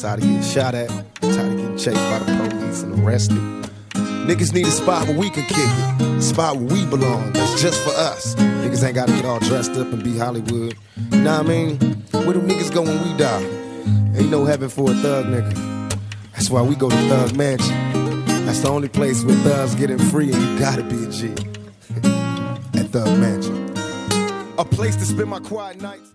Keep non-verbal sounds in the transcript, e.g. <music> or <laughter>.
Tired of getting shot at. Tired of getting chased by the police and arrested. Niggas need a spot where we can kick it. A spot where we belong. That's just for us. Niggas ain't gotta get all dressed up and be Hollywood. You know what I mean? Where do niggas go when we die? Ain't no heaven for a thug nigga. That's why we go to Thug Mansion. That's the only place where thugs getting free and you gotta be a G. <laughs> At Thug Mansion. A place to spend my quiet nights.